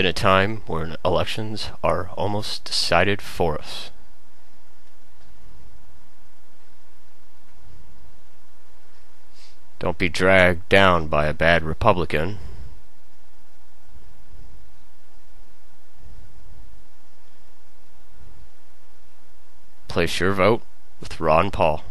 in a time when elections are almost decided for us. Don't be dragged down by a bad Republican. Place your vote with Ron Paul.